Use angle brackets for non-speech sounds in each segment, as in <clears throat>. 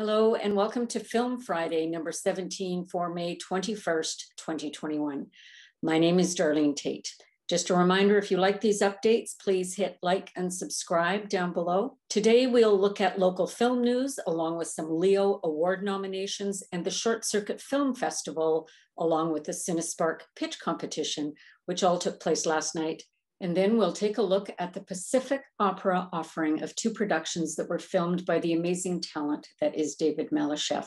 Hello and welcome to Film Friday, number 17 for May 21st, 2021. My name is Darlene Tait. Just a reminder, if you like these updates, please hit like and subscribe down below. Today, we'll look at local film news along with some Leo Award nominations and the Short Circuit Film Festival, along with the Cinespark pitch competition, which all took place last night and then we'll take a look at the Pacific Opera offering of two productions that were filmed by the amazing talent that is David Malysheff.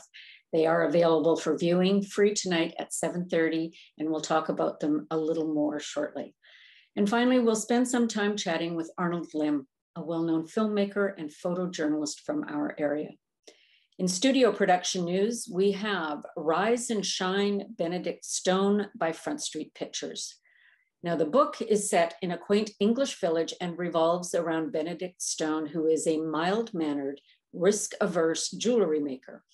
They are available for viewing free tonight at 7.30, and we'll talk about them a little more shortly. And finally, we'll spend some time chatting with Arnold Lim, a well-known filmmaker and photojournalist from our area. In studio production news, we have Rise and Shine Benedict Stone by Front Street Pictures. Now, the book is set in a quaint English village and revolves around Benedict Stone, who is a mild mannered, risk averse jewelry maker.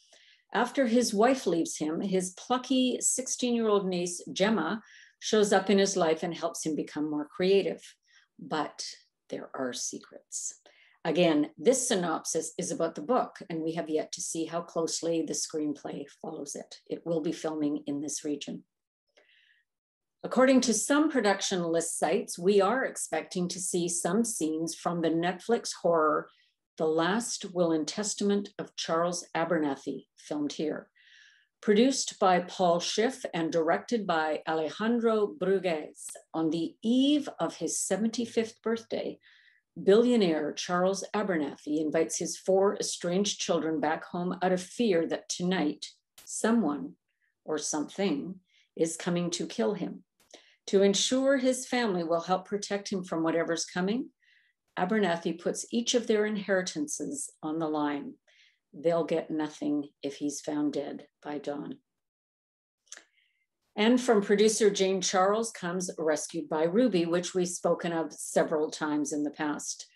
After his wife leaves him, his plucky 16 year old niece, Gemma, shows up in his life and helps him become more creative. But there are secrets. Again, this synopsis is about the book, and we have yet to see how closely the screenplay follows it. It will be filming in this region. According to some production list sites, we are expecting to see some scenes from the Netflix horror The Last Will and Testament of Charles Abernathy, filmed here. Produced by Paul Schiff and directed by Alejandro Brugués on the eve of his 75th birthday, billionaire Charles Abernathy invites his four estranged children back home out of fear that tonight someone or something is coming to kill him. To ensure his family will help protect him from whatever's coming, Abernathy puts each of their inheritances on the line. They'll get nothing if he's found dead by dawn. And from producer Jane Charles comes Rescued by Ruby, which we've spoken of several times in the past.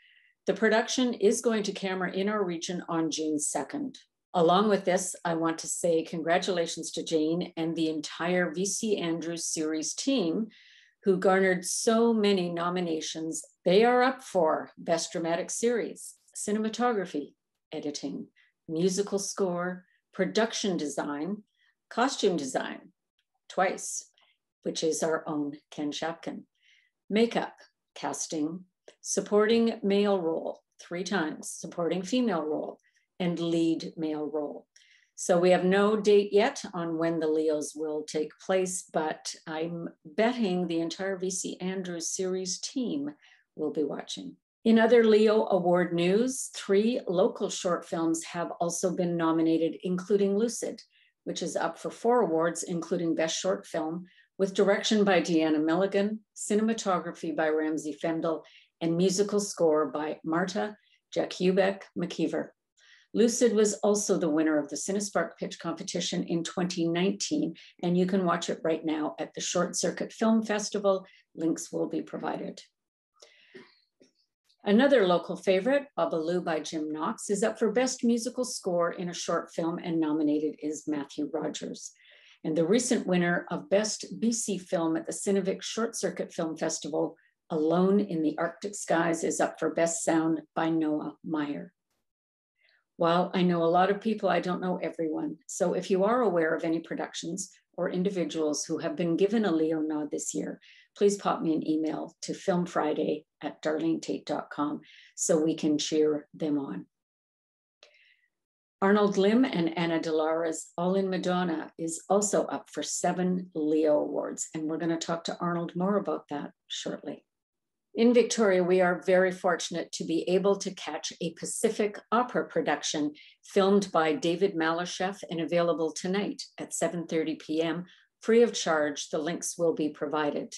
The production is going to camera in our region on June 2nd. Along with this, I want to say congratulations to Jane and the entire VC Andrews series team who garnered so many nominations. They are up for Best Dramatic Series, Cinematography, Editing, Musical Score, Production Design, Costume Design, twice, which is our own Ken Shapkin, Makeup, Casting, Supporting Male Role, three times, Supporting Female Role, and lead male role. So we have no date yet on when the Leos will take place, but I'm betting the entire VC Andrews series team will be watching. In other Leo Award news, three local short films have also been nominated, including Lucid, which is up for four awards, including Best Short Film, with direction by Deanna Milligan, cinematography by Ramsey Fendel, and musical score by Marta Jakubiec McKeever. Lucid was also the winner of the Cinespark Pitch Competition in 2019, and you can watch it right now at the Short Circuit Film Festival. Links will be provided. Another local favorite, Babalu by Jim Knox, is up for Best Musical Score in a Short Film and nominated is Matthew Rogers. And the recent winner of Best BC Film at the Cinevic Short Circuit Film Festival, Alone in the Arctic Skies, is up for Best Sound by Noah Meyer. While I know a lot of people, I don't know everyone. So if you are aware of any productions or individuals who have been given a Leo nod this year, please pop me an email to filmfriday at darlenetait.com so we can cheer them on. Arnold Lim and Ana de Lara's All in Madonna is also up for seven Leo Awards, and we're going to talk to Arnold more about that shortly. In Victoria, we are very fortunate to be able to catch a Pacific opera production filmed by David Malysheff and available tonight at 7.30 p.m. free of charge. The links will be provided.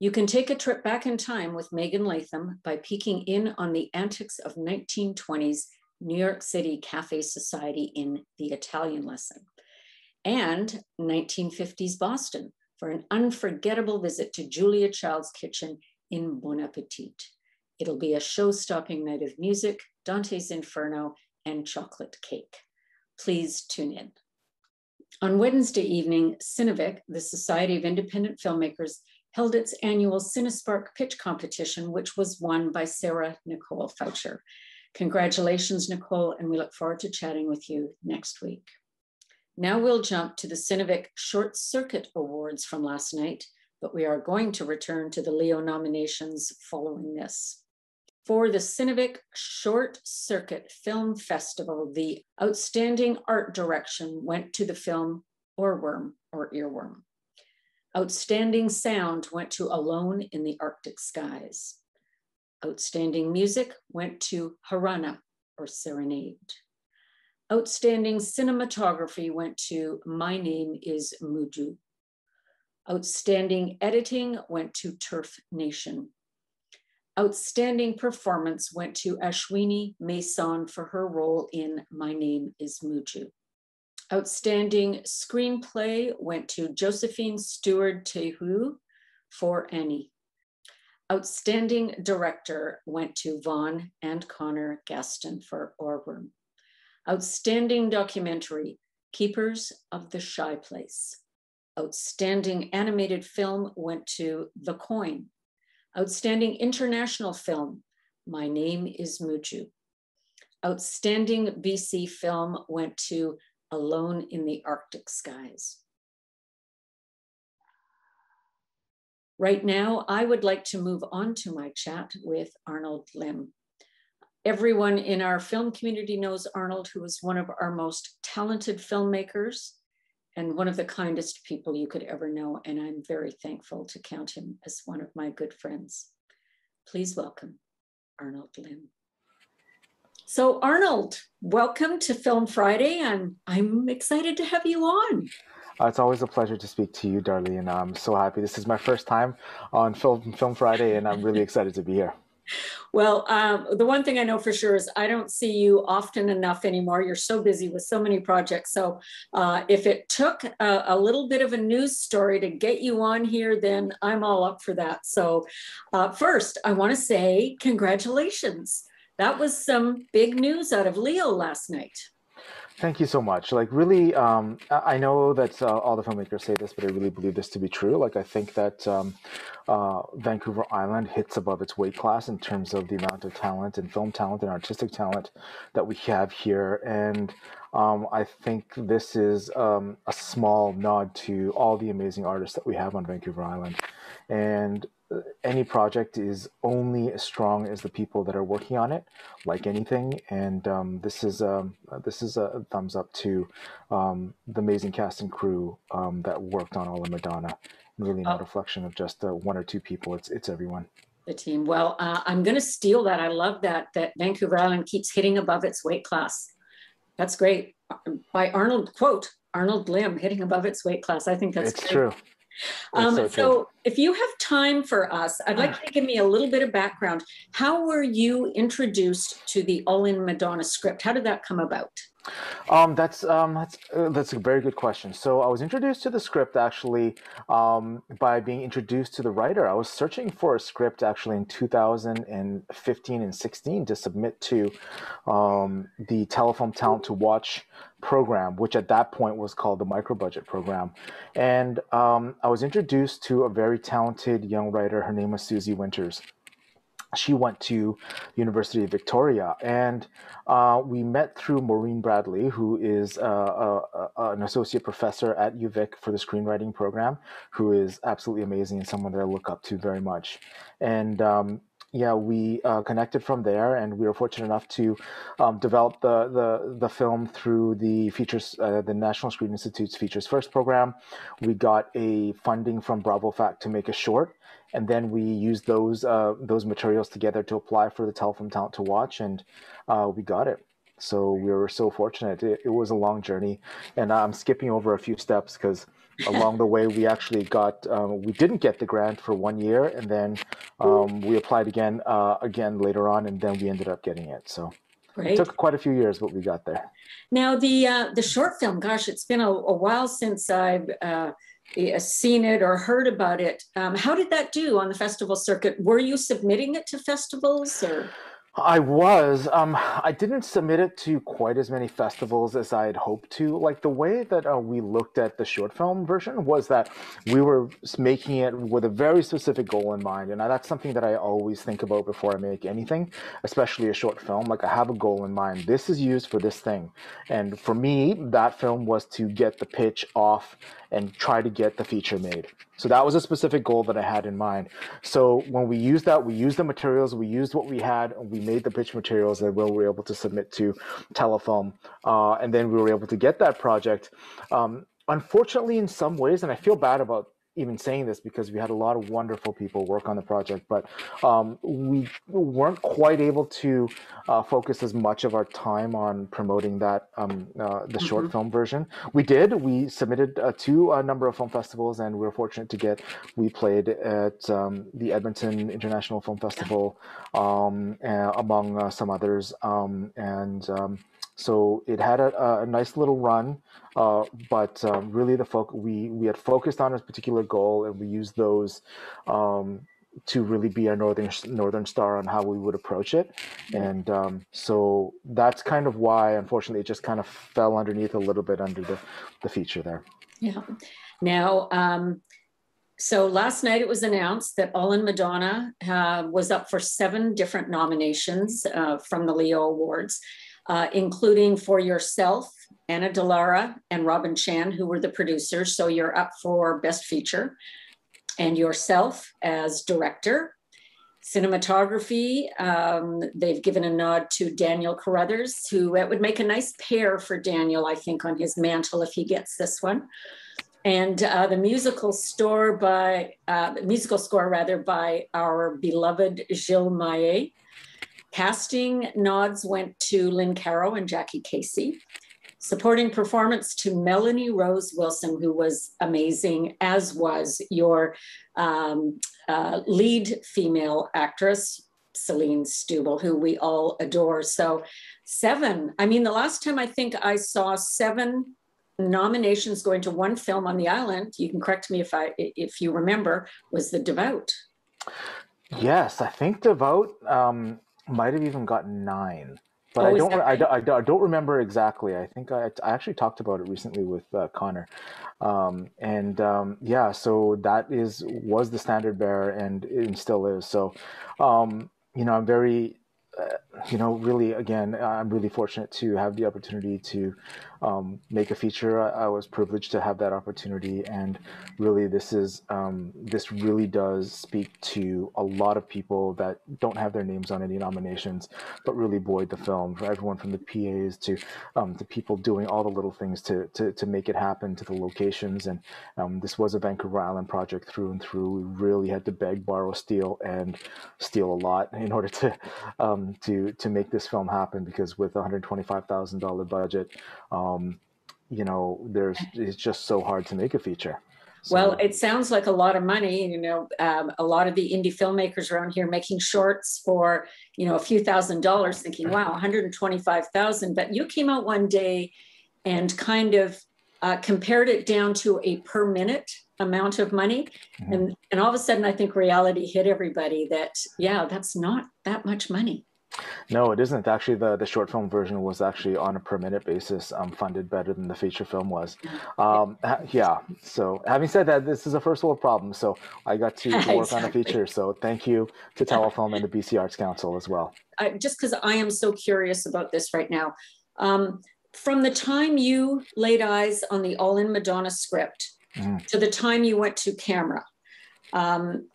You can take a trip back in time with Megan Latham by peeking in on the antics of 1920s New York City Cafe Society in the Italian lesson and 1950s Boston for an unforgettable visit to Julia Child's kitchen in Bon Appetit. It'll be a show-stopping night of music, Dante's Inferno, and chocolate cake. Please tune in. On Wednesday evening, Cinevic, the Society of Independent Filmmakers, held its annual Cinespark pitch competition, which was won by Sarah Nicole Foucher. Congratulations, Nicole, and we look forward to chatting with you next week. Now we'll jump to the Cinevic Short Circuit Awards from last night, but we are going to return to the Leo nominations following this. For the Cinevic Short Circuit Film Festival, the outstanding art direction went to the film Ohrwurm or Earworm. Outstanding sound went to Alone in the Arctic Skies. Outstanding music went to Harana or Serenade. Outstanding cinematography went to My Name is Muju. Outstanding editing went to Turf Nation. Outstanding performance went to Ashwini Mason for her role in My Name is Muju. Outstanding screenplay went to Josephine Stewart Tehu for Annie. Outstanding director went to Vaughn and Connor Gaston for Ohrwurm. Outstanding documentary, Keepers of the Shy Place. Outstanding animated film went to The Coin. Outstanding international film, My Name is Muju. Outstanding BC film went to Alone in the Arctic Skies. Right now, I would like to move on to my chat with Arnold Lim. Everyone in our film community knows Arnold, who is one of our most talented filmmakers and one of the kindest people you could ever know. And I'm very thankful to count him as one of my good friends. Please welcome Arnold Lim. So Arnold, welcome to Film Friday, and I'm excited to have you on. Uh, it's always a pleasure to speak to you, Darlene. I'm so happy. This is my first time on Film Film Friday, and I'm really <laughs> excited to be here. Well, um, the one thing I know for sure is I don't see you often enough anymore. You're so busy with so many projects. So uh, if it took a, a, little bit of a news story to get you on here, then I'm all up for that. So uh, first, I want to say congratulations that was some big news out of Leo last night. Thank you so much. Like, really, um, I know that uh, all the filmmakers say this, but I really believe this to be true. Like, I think that um, uh, Vancouver Island hits above its weight class in terms of the amount of talent and film talent and artistic talent that we have here. And um, I think this is um, a small nod to all the amazing artists that we have on Vancouver Island. And any project is only as strong as the people that are working on it, like anything. And um, this is um, this is a thumbs up to um, the amazing cast and crew um, that worked on All the Madonna. Really not a oh. reflection of just uh, one or two people. It's it's everyone. The team. Well, uh, I'm going to steal that. I love that that Vancouver Island keeps hitting above its weight class. That's great. By Arnold quote Arnold Lim hitting above its weight class. I think that's it's great. true. Um, so, so if you have time for us, I'd like you to give me a little bit of background. How were you introduced to the All in Madonna script? How did that come about? Um, that's um, that's uh, that's a very good question. So I was introduced to the script actually um, by being introduced to the writer. I was searching for a script actually in 2015 and 16 to submit to um, the Telefilm Talent to Watch program, which at that point was called the micro budget program. And um, I was introduced to a very talented young writer. Her name was Susie Winters. She went to University of Victoria, and uh, we met through Maureen Bradley, who is uh, uh, uh an associate professor at UVic for the screenwriting program, who is absolutely amazing and someone that I look up to very much. And um, yeah, we uh, connected from there, and we were fortunate enough to um, develop the, the the film through the features, uh, the National Screen Institute's Features First program. We got a funding from Bravo Fact to make a short, and then we used those uh, those materials together to apply for the Telefilm Talent to Watch, and uh, we got it. So we were so fortunate. It, it was a long journey, and I'm skipping over a few steps because along the way we actually got um, we didn't get the grant for one year and then um, we applied again uh, again later on and then we ended up getting it so Great. it took quite a few years but we got there now the uh, the short film gosh it's been a, a while since i've uh, seen it or heard about it. Um, how did that do on the festival circuit? Were you submitting it to festivals or I was. Um, I didn't submit it to quite as many festivals as I had hoped to. Like the way that uh, we looked at the short film version was that we were making it with a very specific goal in mind, and that's something that I always think about before I make anything, especially a short film. Like I have a goal in mind. This is used for this thing, and for me, that film was to get the pitch off and try to get the feature made. So that was a specific goal that I had in mind. So when we used that, we used the materials, we used what we had, and we made the pitch materials that we were able to submit to Telefilm, uh, and then we were able to get that project. Um, unfortunately, in some ways, and I feel bad about even saying this because we had a lot of wonderful people work on the project, but um, we weren't quite able to uh, focus as much of our time on promoting that um, uh, the mm-hmm. short film version. We did. We submitted uh, to a number of film festivals, and we were fortunate to get. We played at um, the Edmonton International Film Festival, um, among uh, some others, um, and um, so it had a, a nice little run, uh, but um, really the focus we we had focused on a particular goal, and we used those um, to really be a northern northern star on how we would approach it, and um, so that's kind of why, unfortunately, it just kind of fell underneath a little bit under the the feature there. Yeah. Now, um, so last night it was announced that All in Madonna uh, was up for seven different nominations uh, from the Leo Awards uh, including for yourself, Anna de Lara, and Robin Chan, who were the producers. So you're up for Best Feature, and yourself as director. Cinematography, um, they've given a nod to Daniel Carruthers, who it would make a nice pair for Daniel, I think, on his mantle if he gets this one. And uh, the musical score by uh, musical score rather by our beloved Gilles Maillet. Casting nods went to Lynn Caro and Jackie Casey. Supporting performance to Melanie Rose Wilson, who was amazing, as was your um, uh, lead female actress, Celine Stubel, who we all adore. So, seven. I mean, the last time I think I saw seven nominations going to one film on the island, you can correct me if I if you remember, was The Devout. Yes, I think Devout. Um, might have even gotten nine, but oh, I don't. I, I, I, don't remember exactly. I think I, I actually talked about it recently with uh, Connor, um, and um, yeah. So that is was the standard bearer, and it still is. So, um, you know, I'm very you know, really, again, I'm really fortunate to have the opportunity to um, make a feature. I, I, was privileged to have that opportunity, and really, this is um, this really does speak to a lot of people that don't have their names on any nominations, but really buoyed the film. For everyone from the PAs to um, the people doing all the little things to to, to make it happen, to the locations, and um, this was a Vancouver Island project through and through. We really had to beg, borrow, steal, and steal a lot in order to um, to to make this film happen because with a hundred twenty five thousand dollar budget, um, you know, there's it's just so hard to make a feature. So, well, it sounds like a lot of money. You know, um, a lot of the indie filmmakers around here making shorts for you know a few thousand dollars, thinking, "Wow, one hundred twenty-five thousand. But you came out one day and kind of uh, compared it down to a per minute amount of money, mm-hmm. and and all of a sudden, I think reality hit everybody that yeah, that's not that much money. No, it isn't. Actually, the, the short film version was actually on a per minute basis, um, funded better than the feature film was. Um, yeah. So, having said that, this is a first world problem. So, I got to, to <laughs> work exactly. on a feature. So, thank you to Telefilm and the BC Arts Council as well. I, just because I am so curious about this right now. Um, from the time you laid eyes on the All in Madonna script mm. to the time you went to camera, um,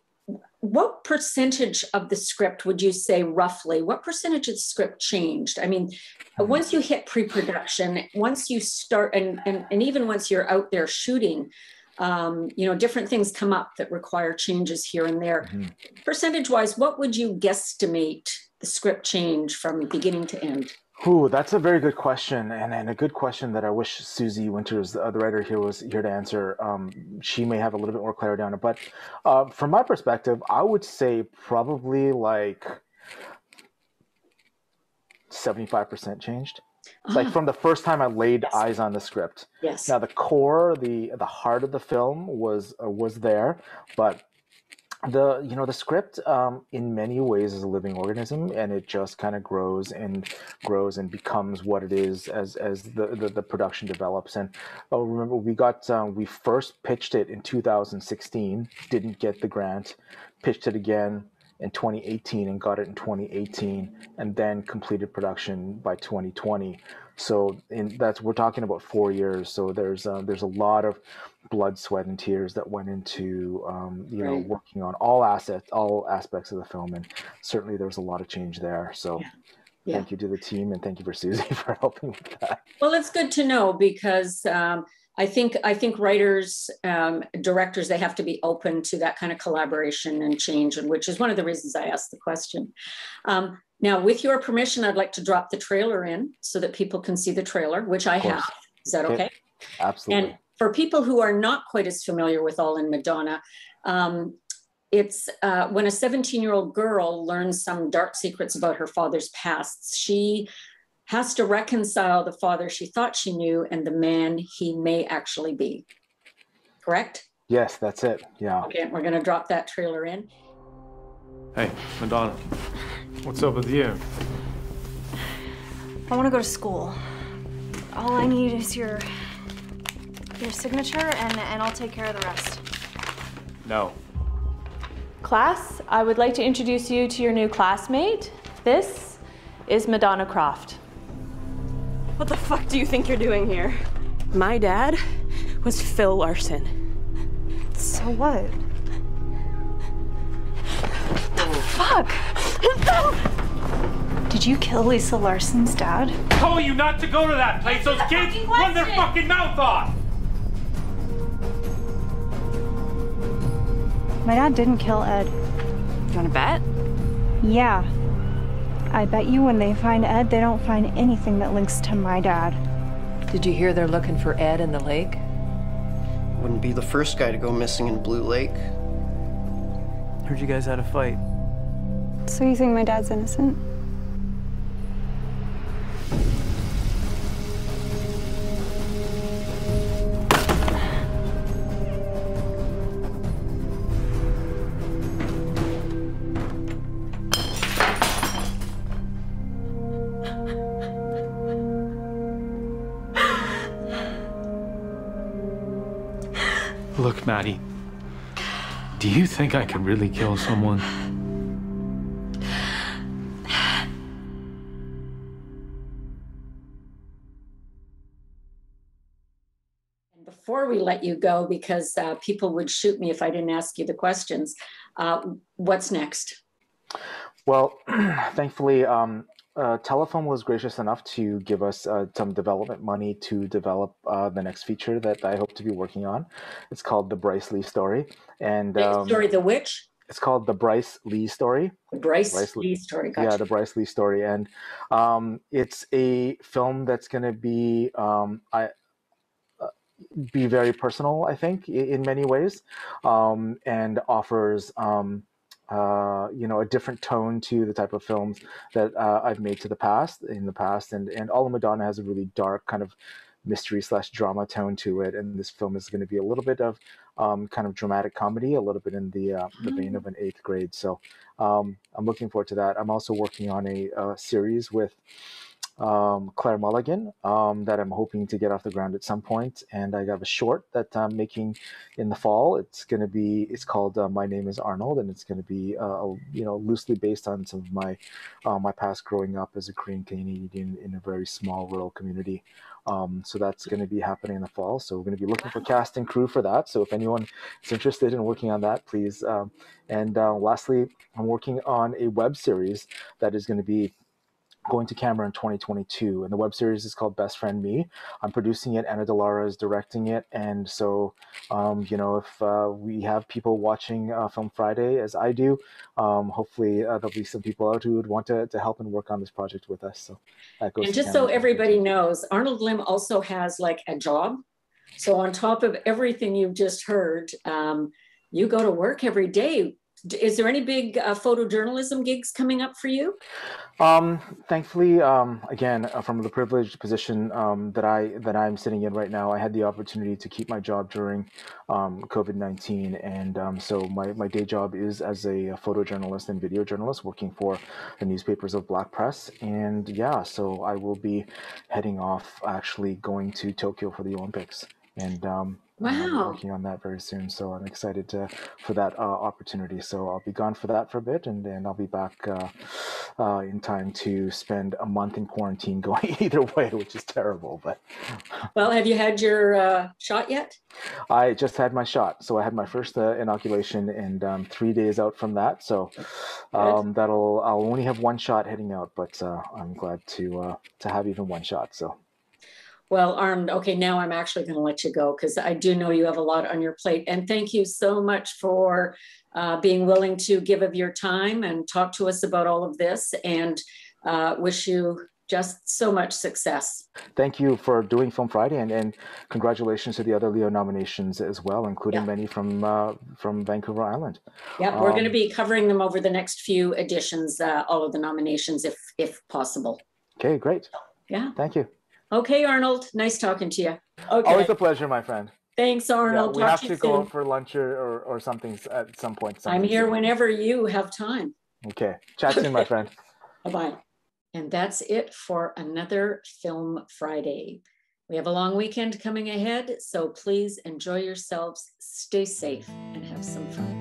what percentage of the script would you say roughly what percentage of the script changed i mean hmm. once you hit pre-production once you start and, and, and even once you're out there shooting um, you know different things come up that require changes here and there mm-hmm. percentage wise what would you guesstimate the script change from beginning to end Ooh, that's a very good question, and, and a good question that I wish Susie Winters, the, the writer here, was here to answer. Um, she may have a little bit more clarity on it, but uh, from my perspective, I would say probably like seventy-five percent changed. It's like from the first time I laid yes. eyes on the script. Yes. Now the core, the the heart of the film was uh, was there, but the you know the script um, in many ways is a living organism and it just kind of grows and grows and becomes what it is as as the the, the production develops. And oh remember we got um, we first pitched it in 2016 didn't get the grant pitched it again in 2018 and got it in 2018 and then completed production by 2020 so in that's we're talking about four years so there's uh, there's a lot of blood, sweat, and tears that went into um, you right. know working on all assets, all aspects of the film, and certainly there was a lot of change there. So. Yeah. Yeah. Thank you to the team and thank you for Susie <laughs> for helping with that. Well, it's good to know because um, I think I think writers, um, directors, they have to be open to that kind of collaboration and change, and which is one of the reasons I asked the question. Um, now, with your permission, I'd like to drop the trailer in so that people can see the trailer, which I have. Is that okay? Absolutely. And for people who are not quite as familiar with All in Madonna, um, it's uh, when a 17 year old girl learns some dark secrets about her father's past, she has to reconcile the father she thought she knew and the man he may actually be. Correct? Yes, that's it. Yeah. Okay, we're going to drop that trailer in. Hey, Madonna, what's up with you? I want to go to school. All I need is your your signature, and, and I'll take care of the rest. No. Class, I would like to introduce you to your new classmate. This is Madonna Croft. What the fuck do you think you're doing here? My dad was Phil Larson. So what? The Fuck! Did you kill Lisa Larson's dad? I told you not to go to that place. Those kids run their fucking mouth off. My dad didn't kill Ed. You wanna bet? Yeah. I bet you when they find Ed, they don't find anything that links to my dad. Did you hear they're looking for Ed in the lake? Wouldn't be the first guy to go missing in Blue Lake. Heard you guys had a fight. So you think my dad's innocent? Look, Maddie, do you think I could really kill someone? We let you go, because uh, people would shoot me if I didn't ask you the questions, uh, what's next? Well, <clears throat> thankfully, um, uh, Telefilm was gracious enough to give us uh, some development money to develop uh, the next feature that I hope to be working on. It's called the Bryce Lee story, and um, story the witch. It's called the Bryce Lee story. The Bryce, Bryce Lee, Lee story. Gotcha. Yeah, the Bryce Lee story, and um, it's a film that's going to be um, I be very personal. I think in, in many ways, um, and offers. Um, uh, you know, a different tone to the type of films that uh, I've made to the past in the past, and and All Madonna has a really dark kind of mystery slash drama tone to it, and this film is going to be a little bit of um, kind of dramatic comedy, a little bit in the uh, the vein mm. of an eighth grade. So um, I'm looking forward to that. I'm also working on a, a series with um, Claire Mulligan um, that I'm hoping to get off the ground at some point. And I have a short that I'm making in the fall. It's going to be, it's called uh, My Name is Arnold, and it's going to be, uh, you know, loosely based on some of my, uh, my past growing up as a Korean Canadian in a very small rural community. Um, so that's going to be happening in the fall. So we're going to be looking for cast and crew for that. So if anyone is interested in working on that, please. Um, and uh, lastly, I'm working on a web series that is going to be going to camera in 2022 and the web series is called best friend me. I'm producing it anna delara is directing it and so um, you know if uh, we have people watching uh, film friday as i do um, hopefully uh, there'll be some people out who would want to, to help and work on this project with us so that goes and just so everybody knows arnold lim also has like a job. So on top of everything you've just heard um, you go to work every day Is there any big uh, photojournalism gigs coming up for you? Um, thankfully, um, again, uh, from the privileged position um, that I that I'm sitting in right now, I had the opportunity to keep my job during um, COVID nineteen, and um, so my, my day job is as a photojournalist and video journalist, working for the newspapers of Black Press, and yeah, so I will be heading off, actually going to Tokyo for the Olympics, and um, I'm Wow. working on that very soon. So I'm excited to, for that uh, opportunity. So I'll be gone for that for a bit, and then I'll be back uh, uh, in time to spend a month in quarantine <laughs> going either way, which is terrible. But Well, have you had your uh, shot yet? I just had my shot, so I had my first uh, inoculation, and um, three days out from that. So um, that'll I'll only have one shot heading out, but uh, I'm glad to uh, to have even one shot. So. Well, Arm, okay, now I'm actually going to let you go because I do know you have a lot on your plate. And thank you so much for uh, being willing to give of your time and talk to us about all of this and uh, wish you just so much success. Thank you for doing Film Friday, and, and congratulations to the other Leo nominations as well, including Yeah. many from uh, from Vancouver Island. Yeah, we're going to Um, be covering them over the next few editions, uh, all of the nominations, if if possible. Okay, great. Yeah. Thank you. Okay, Arnold. Nice talking to you. Okay. Always a pleasure, my friend. Thanks, Yeah, Arnold. we Talk have to to go soon. for lunch or, or, or something at some point. I'm here whenever you have time. Okay. Chat soon, my <laughs> friend. Bye bye. And that's it for another Film Friday. We have a long weekend coming ahead, so please enjoy yourselves, stay safe, and have some fun.